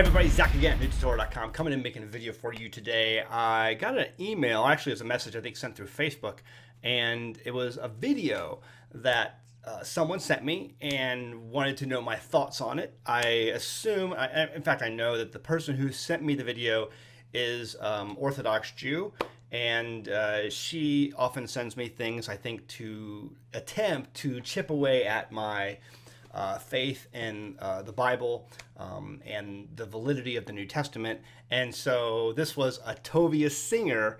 everybody, Zach again, New2Torah.com, coming and making a video for you today. I got an email, actually it was a message I think sent through Facebook, and it was a video that uh, someone sent me and wanted to know my thoughts on it. I assume, I, in fact, I know that the person who sent me the video is um, Orthodox Jew, and uh, she often sends me things I think to attempt to chip away at my uh, faith in uh, the Bible um, and the validity of the New Testament. And so this was a Tovia Singer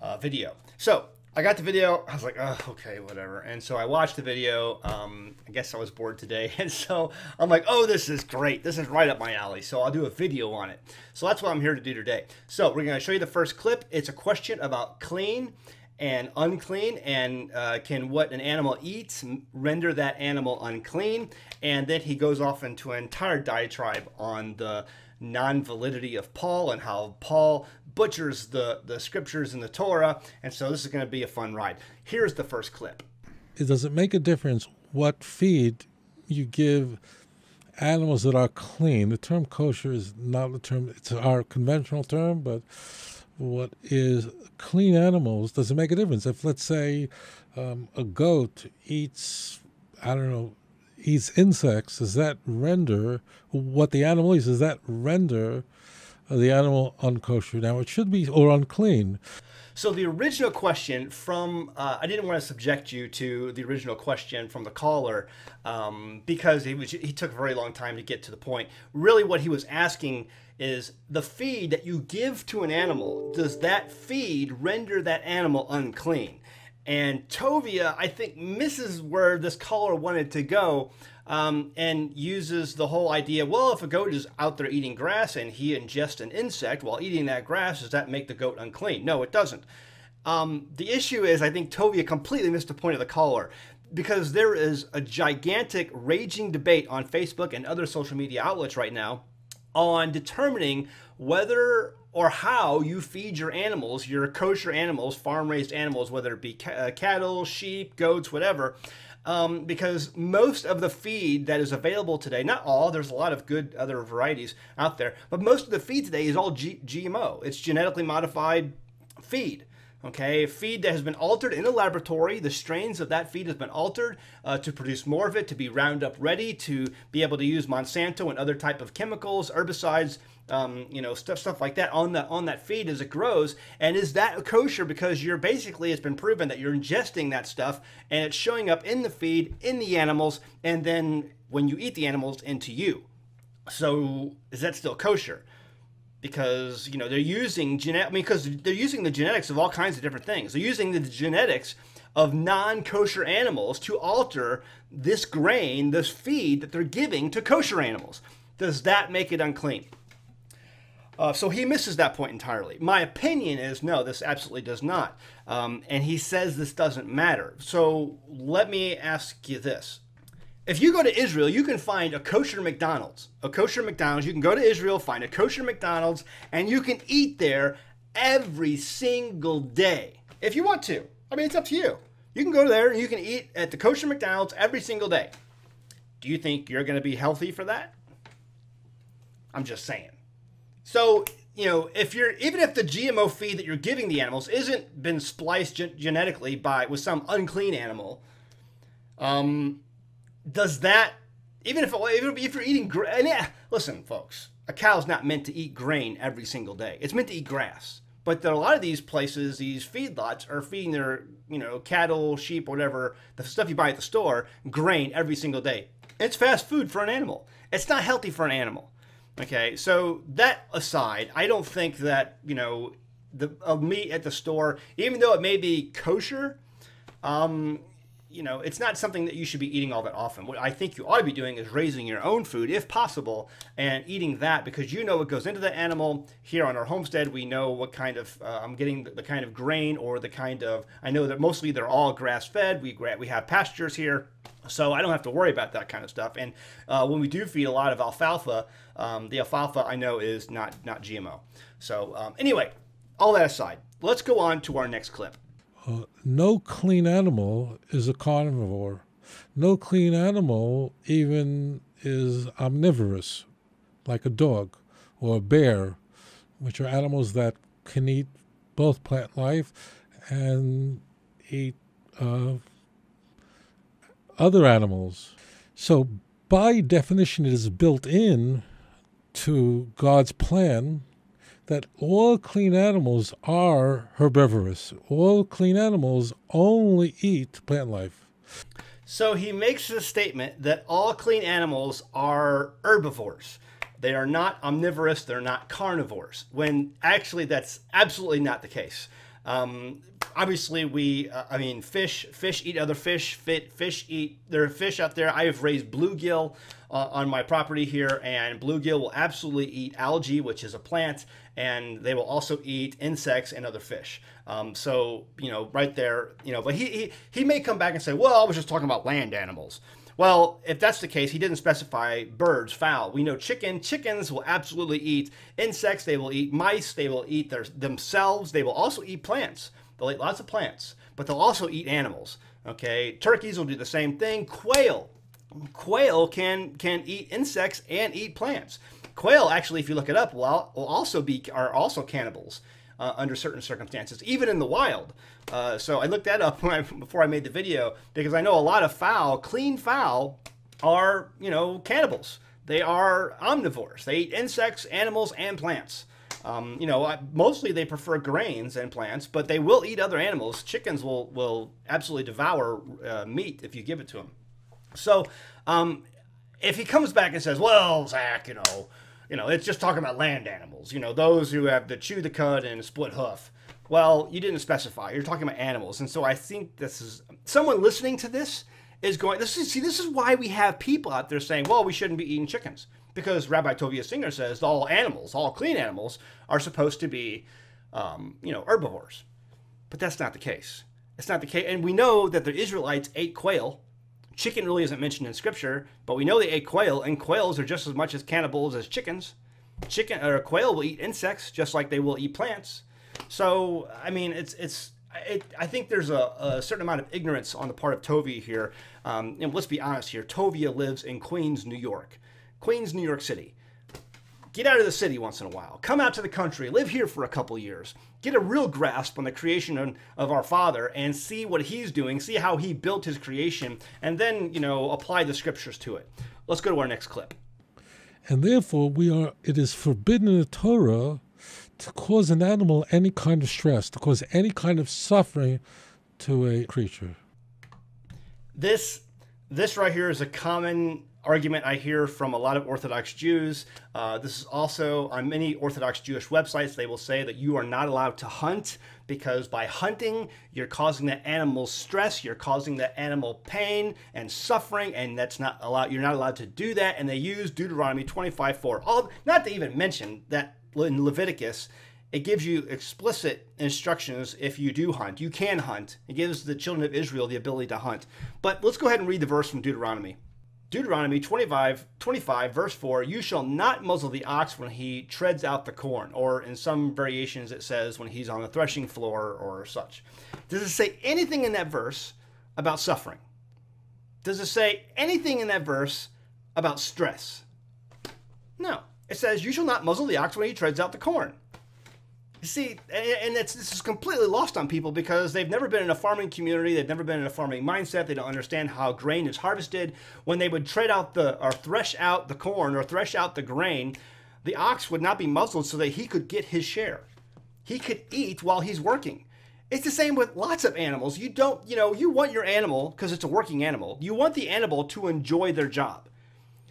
uh, video. So I got the video. I was like, oh, okay, whatever. And so I watched the video. Um, I guess I was bored today. And so I'm like, oh, this is great. This is right up my alley. So I'll do a video on it. So that's what I'm here to do today. So we're going to show you the first clip. It's a question about clean and unclean and uh, can what an animal eats render that animal unclean and then he goes off into an entire diatribe on the non-validity of paul and how paul butchers the, the scriptures in the torah and so this is going to be a fun ride. Here's the first clip. Does it make a difference what feed you give animals that are clean. The term kosher is not the term it's our conventional term but what is clean animals, does it make a difference? If, let's say, um, a goat eats, I don't know, eats insects, does that render what the animal eats? Does that render the animal unkosher? Now, it should be, or unclean. So the original question from uh, I didn't want to subject you to the original question from the caller um, because he was he took a very long time to get to the point. Really, what he was asking is the feed that you give to an animal, does that feed render that animal unclean? And Tovia, I think, misses where this caller wanted to go um, and uses the whole idea well, if a goat is out there eating grass and he ingests an insect while eating that grass, does that make the goat unclean? No, it doesn't. Um, the issue is, I think Tovia completely missed the point of the caller because there is a gigantic, raging debate on Facebook and other social media outlets right now on determining whether or how you feed your animals, your kosher animals, farm raised animals, whether it be uh, cattle, sheep, goats, whatever. Um, because most of the feed that is available today, not all, there's a lot of good other varieties out there, but most of the feed today is all G- GMO. It's genetically modified feed. Okay, feed that has been altered in a laboratory. The strains of that feed has been altered uh, to produce more of it, to be Roundup ready, to be able to use Monsanto and other type of chemicals, herbicides, um, you know, stuff stuff like that on that on that feed as it grows. And is that kosher? Because you're basically it's been proven that you're ingesting that stuff and it's showing up in the feed in the animals, and then when you eat the animals into you. So is that still kosher? because you know they're using genetic. I mean, because they're using the genetics of all kinds of different things. They're using the genetics of non-kosher animals to alter this grain, this feed that they're giving to kosher animals. Does that make it unclean? Uh, so he misses that point entirely. My opinion is no, this absolutely does not. Um, and he says this doesn't matter. So let me ask you this if you go to Israel, you can find a kosher McDonald's. A kosher McDonald's. You can go to Israel, find a kosher McDonald's, and you can eat there every single day if you want to. I mean, it's up to you. You can go there and you can eat at the kosher McDonald's every single day. Do you think you're going to be healthy for that? I'm just saying. So, you know, if you're even if the GMO feed that you're giving the animals isn't been spliced gen- genetically by with some unclean animal, um, does that even if even if you're eating grain? Yeah, listen, folks, a cow's not meant to eat grain every single day. It's meant to eat grass. But a lot of these places, these feedlots, are feeding their you know cattle, sheep, whatever the stuff you buy at the store, grain every single day. It's fast food for an animal. It's not healthy for an animal. Okay, so that aside, I don't think that you know the meat at the store, even though it may be kosher, um, you know, it's not something that you should be eating all that often. What I think you ought to be doing is raising your own food, if possible, and eating that because you know what goes into the animal. Here on our homestead, we know what kind of uh, I'm getting the, the, kind of grain or the kind of. I know that mostly they're all grass fed. We we have pastures here, so I don't have to worry about that kind of stuff. And uh, when we do feed a lot of alfalfa, um, the alfalfa I know is not not GMO. So um, anyway, all that aside, let's go on to our next clip. Uh, no clean animal is a carnivore. No clean animal even is omnivorous, like a dog or a bear, which are animals that can eat both plant life and eat uh, other animals. So, by definition, it is built in to God's plan that all clean animals are herbivorous. All clean animals only eat plant life. So he makes the statement that all clean animals are herbivores. They are not omnivorous, they're not carnivores, when actually that's absolutely not the case. Um, obviously, we, uh, I mean, fish, fish eat other fish, fit, fish eat, there are fish out there. I have raised bluegill uh, on my property here, and bluegill will absolutely eat algae, which is a plant, and they will also eat insects and other fish. Um, so, you know, right there, you know, but he, he, he may come back and say, well, I was just talking about land animals. Well, if that's the case, he didn't specify birds, fowl. We know chicken. Chickens will absolutely eat insects. They will eat mice. They will eat their, themselves. They will also eat plants. They'll eat lots of plants, but they'll also eat animals. Okay, turkeys will do the same thing. Quail, quail can can eat insects and eat plants. Quail, actually, if you look it up, will, will also be are also cannibals uh, under certain circumstances, even in the wild. Uh, so I looked that up I, before I made the video because I know a lot of fowl, clean fowl, are you know cannibals. They are omnivores. They eat insects, animals, and plants. Um, you know, mostly they prefer grains and plants, but they will eat other animals. Chickens will will absolutely devour uh, meat if you give it to them. So, um, if he comes back and says, "Well, Zach, you know, you know, it's just talking about land animals. You know, those who have the chew the cud and split hoof. Well, you didn't specify. You're talking about animals, and so I think this is someone listening to this is going. This is see. This is why we have people out there saying, "Well, we shouldn't be eating chickens," because Rabbi Tovia Singer says all animals, all clean animals, are supposed to be, um, you know, herbivores. But that's not the case. It's not the case, and we know that the Israelites ate quail Chicken really isn't mentioned in scripture, but we know they ate quail, and quails are just as much as cannibals as chickens. Chicken or quail will eat insects just like they will eat plants. So I mean, it's it's. It, I think there's a, a, certain amount of ignorance on the part of Tovia here. Um, and let's be honest here. Tovia lives in Queens, New York. Queens, New York City get out of the city once in a while. Come out to the country, live here for a couple years, get a real grasp on the creation of our Father, and see what He's doing, see how He built His creation, and then, you know, apply the scriptures to it. Let's go to our next clip. And therefore, we are. It is forbidden in the Torah to cause an animal any kind of stress, to cause any kind of suffering to a creature. This, this right here is a common argument I hear from a lot of Orthodox Jews. Uh, this is also on many Orthodox Jewish websites. They will say that you are not allowed to hunt because by hunting, you're causing the animal stress, you're causing the animal pain and suffering, and that's not allowed. You're not allowed to do that. And they use Deuteronomy 25:4. All not to even mention that in Leviticus. It gives you explicit instructions if you do hunt. You can hunt. It gives the children of Israel the ability to hunt. But let's go ahead and read the verse from Deuteronomy. Deuteronomy 25, 25, verse 4 You shall not muzzle the ox when he treads out the corn, or in some variations it says when he's on the threshing floor or such. Does it say anything in that verse about suffering? Does it say anything in that verse about stress? No. It says, You shall not muzzle the ox when he treads out the corn. See, and this is completely lost on people because they've never been in a farming community. They've never been in a farming mindset. They don't understand how grain is harvested. When they would tread out the or thresh out the corn or thresh out the grain, the ox would not be muzzled so that he could get his share. He could eat while he's working. It's the same with lots of animals. You don't, you know, you want your animal because it's a working animal. You want the animal to enjoy their job.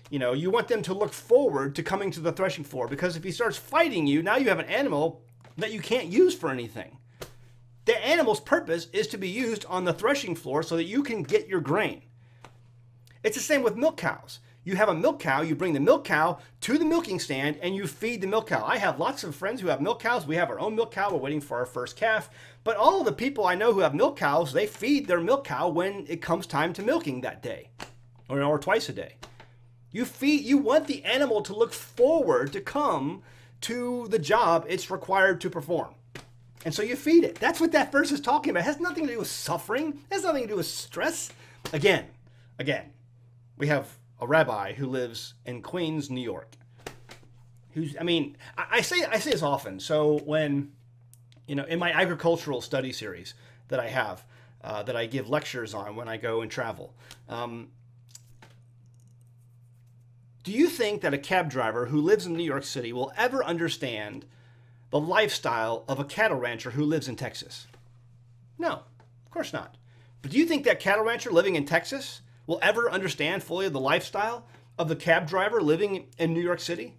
You know, you want them to look forward to coming to the threshing floor because if he starts fighting you, now you have an animal that you can't use for anything. The animal's purpose is to be used on the threshing floor so that you can get your grain. It's the same with milk cows. You have a milk cow, you bring the milk cow to the milking stand and you feed the milk cow. I have lots of friends who have milk cows. We have our own milk cow. We're waiting for our first calf. But all of the people I know who have milk cows, they feed their milk cow when it comes time to milking that day or, or twice a day. You feed you want the animal to look forward to come to the job it's required to perform. And so you feed it. That's what that verse is talking about. It has nothing to do with suffering. It has nothing to do with stress. Again, again, we have a rabbi who lives in Queens, New York, who's I mean, I, I say I say this often. So when you know, in my agricultural study series that I have, uh, that I give lectures on when I go and travel. Um, do you think that a cab driver who lives in New York City will ever understand the lifestyle of a cattle rancher who lives in Texas? No, of course not. But do you think that cattle rancher living in Texas will ever understand fully the lifestyle of the cab driver living in New York City?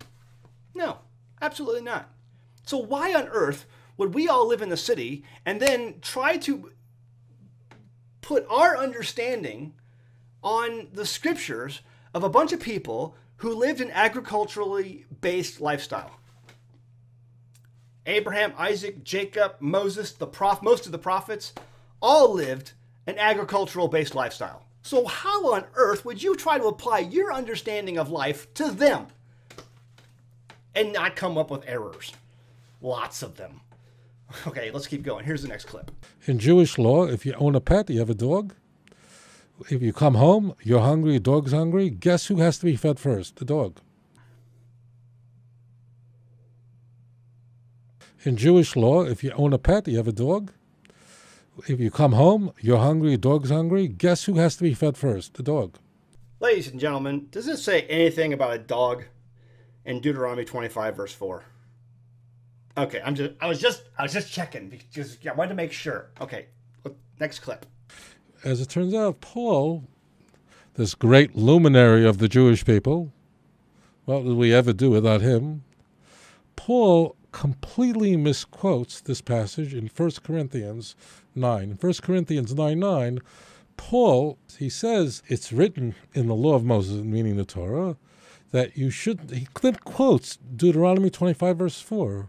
No, absolutely not. So, why on earth would we all live in the city and then try to put our understanding on the scriptures of a bunch of people who lived an agriculturally based lifestyle? Abraham, Isaac, Jacob, Moses, the prof, most of the prophets all lived an agricultural based lifestyle. So, how on earth would you try to apply your understanding of life to them and not come up with errors? Lots of them. Okay, let's keep going. Here's the next clip. In Jewish law, if you own a pet, you have a dog. If you come home, you're hungry, dog's hungry, guess who has to be fed first? The dog. In Jewish law, if you own a pet, you have a dog. If you come home, you're hungry, dog's hungry, guess who has to be fed first? The dog. Ladies and gentlemen, does this say anything about a dog in Deuteronomy 25, verse 4? Okay, I'm just I was just I was just checking because I wanted to make sure. Okay, next clip. As it turns out, Paul, this great luminary of the Jewish people, what would we ever do without him? Paul completely misquotes this passage in 1 Corinthians 9. In 1 Corinthians 9 9, Paul, he says it's written in the law of Moses, meaning the Torah, that you shouldn't, he quotes Deuteronomy 25, verse 4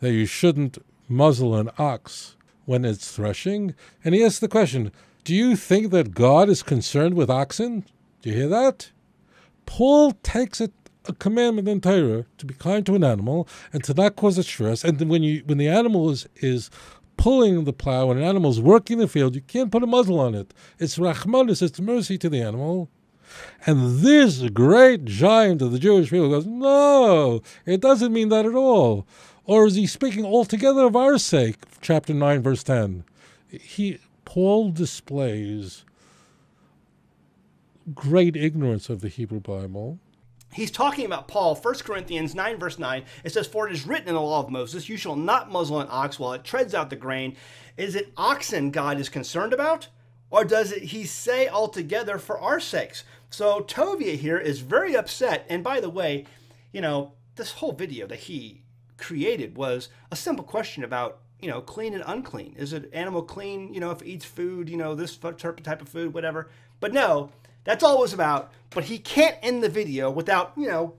that you shouldn't muzzle an ox when it's threshing. And he asks the question Do you think that God is concerned with oxen? Do you hear that? Paul takes it a commandment in Torah to be kind to an animal and to not cause it stress. And when you when the animal is is pulling the plow and an animal is working the field, you can't put a muzzle on it. It's rachmanis, it's mercy to the animal. And this great giant of the Jewish people goes, No, it doesn't mean that at all. Or is he speaking altogether of our sake? Chapter 9, verse 10. He, Paul displays great ignorance of the Hebrew Bible. He's talking about Paul, 1 Corinthians 9, verse 9. It says, For it is written in the law of Moses, You shall not muzzle an ox while it treads out the grain. Is it oxen God is concerned about? Or does it, he say altogether for our sakes? So Tovia here is very upset. And by the way, you know, this whole video that he created was a simple question about you know clean and unclean. Is an animal clean? You know, if it eats food, you know this type of food, whatever. But no, that's all it was about. But he can't end the video without you know,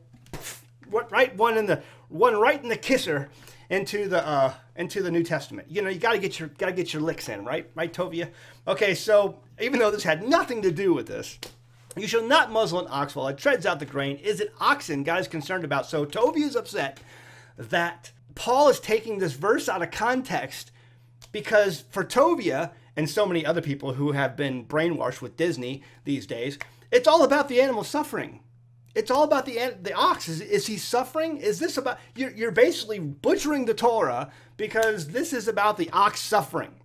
right one in the one right in the kisser into the uh, into the New Testament. You know, you got to get your got to get your licks in, right? Right, Tovia. Okay, so even though this had nothing to do with this, you shall not muzzle an ox while it treads out the grain. Is it oxen God is concerned about? So Tovia is upset that Paul is taking this verse out of context because for Tovia and so many other people who have been brainwashed with Disney these days, it's all about the animal suffering. It's all about the the ox. Is, is he suffering? Is this about you're, you're basically butchering the Torah because this is about the ox suffering.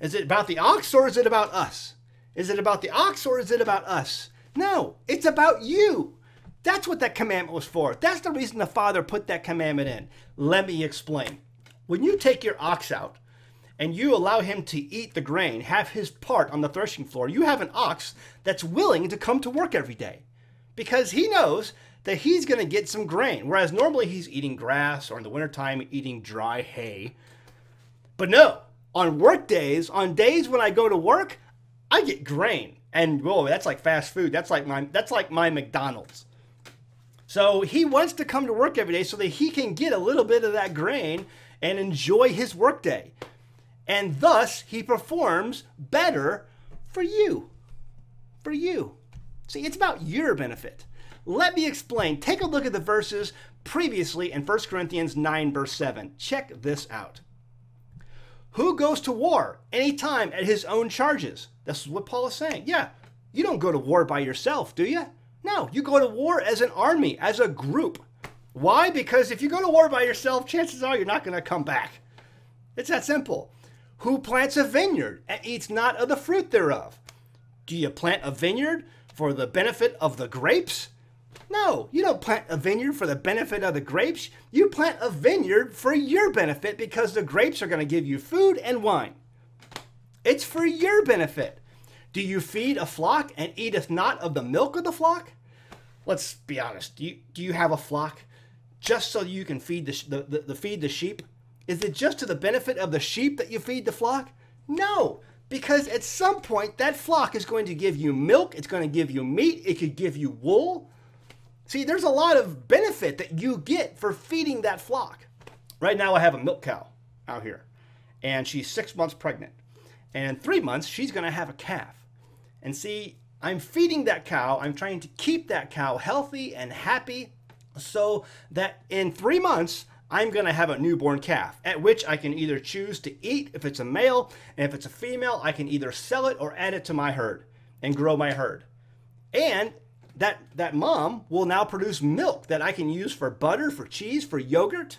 Is it about the ox or is it about us? Is it about the ox or is it about us? No, it's about you. That's what that commandment was for. That's the reason the Father put that commandment in. Let me explain. When you take your ox out and you allow him to eat the grain, have his part on the threshing floor, you have an ox that's willing to come to work every day because he knows that he's going to get some grain. Whereas normally he's eating grass or in the wintertime eating dry hay. But no, on work days, on days when I go to work, I get grain. And whoa, that's like fast food. That's like my that's like my McDonald's. So he wants to come to work every day so that he can get a little bit of that grain and enjoy his workday. And thus he performs better for you. For you. See, it's about your benefit. Let me explain. Take a look at the verses previously in 1 Corinthians 9, verse 7. Check this out. Who goes to war anytime at his own charges? This is what Paul is saying. Yeah, you don't go to war by yourself, do you? No, you go to war as an army, as a group. Why? Because if you go to war by yourself, chances are you're not going to come back. It's that simple. Who plants a vineyard and eats not of the fruit thereof? Do you plant a vineyard for the benefit of the grapes? No, you don't plant a vineyard for the benefit of the grapes. You plant a vineyard for your benefit because the grapes are going to give you food and wine. It's for your benefit. Do you feed a flock and eateth not of the milk of the flock? Let's be honest. Do you, do you have a flock just so you can feed the, the, the, the feed the sheep? Is it just to the benefit of the sheep that you feed the flock? No, because at some point that flock is going to give you milk, it's going to give you meat, it could give you wool. See, there's a lot of benefit that you get for feeding that flock. Right now, I have a milk cow out here, and she's six months pregnant. And in three months, she's going to have a calf. And see, I'm feeding that cow, I'm trying to keep that cow healthy and happy so that in three months, I'm going to have a newborn calf, at which I can either choose to eat if it's a male, and if it's a female, I can either sell it or add it to my herd and grow my herd. And that, that mom will now produce milk that I can use for butter, for cheese, for yogurt.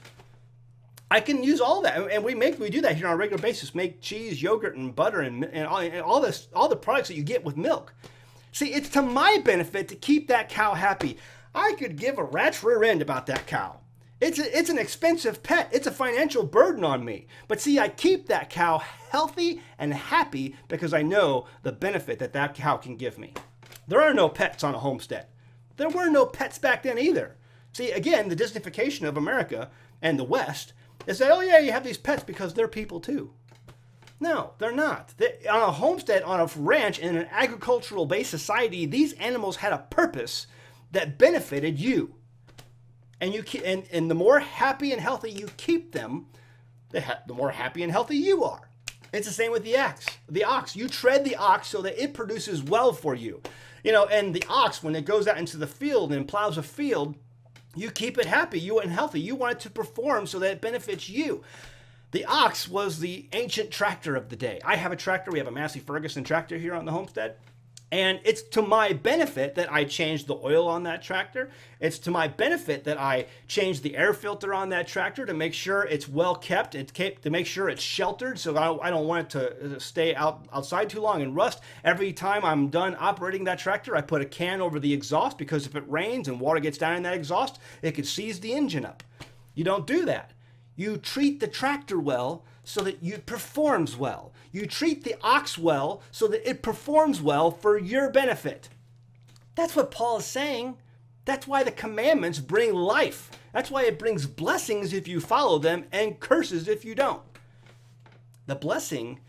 I can use all that, and we make we do that here on a regular basis. Make cheese, yogurt, and butter, and, and, all, and all this, all the products that you get with milk. See, it's to my benefit to keep that cow happy. I could give a rat's rear end about that cow. It's, a, it's an expensive pet. It's a financial burden on me. But see, I keep that cow healthy and happy because I know the benefit that that cow can give me. There are no pets on a homestead. There were no pets back then either. See, again, the Disneyfication of America and the West is that, oh yeah, you have these pets because they're people too. No, they're not. They, on a homestead, on a ranch, in an agricultural based society, these animals had a purpose that benefited you and you and, and the more happy and healthy you keep them, the, ha- the more happy and healthy you are. It's the same with the ox. The ox, you tread the ox so that it produces well for you. You know, and the ox, when it goes out into the field and plows a field, you keep it happy, you and healthy. You want it to perform so that it benefits you. The ox was the ancient tractor of the day. I have a tractor. We have a Massey Ferguson tractor here on the homestead. And it's to my benefit that I changed the oil on that tractor. It's to my benefit that I changed the air filter on that tractor to make sure it's well kept. It's kept to make sure it's sheltered, so I don't want it to uh, stay out outside too long and rust. Every time I'm done operating that tractor, I put a can over the exhaust because if it rains and water gets down in that exhaust, it could seize the engine up. You don't do that. You treat the tractor well so that it performs well. You treat the ox well so that it performs well for your benefit. That's what Paul is saying. That's why the commandments bring life. That's why it brings blessings if you follow them and curses if you don't. The blessing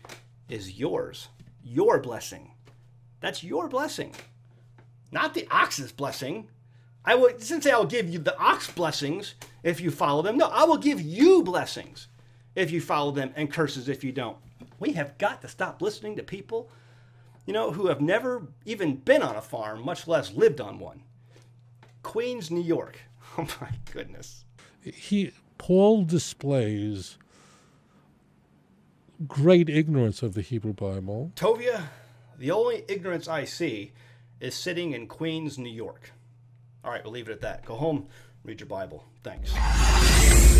is yours. Your blessing. That's your blessing. Not the ox's blessing. I will since I will give you the ox blessings if you follow them. No, I will give you blessings if you follow them and curses if you don't. We have got to stop listening to people, you know, who have never even been on a farm, much less lived on one. Queens, New York. Oh my goodness. He Paul displays great ignorance of the Hebrew Bible. Tovia, the only ignorance I see is sitting in Queens, New York. All right, we'll leave it at that. Go home, read your Bible. Thanks.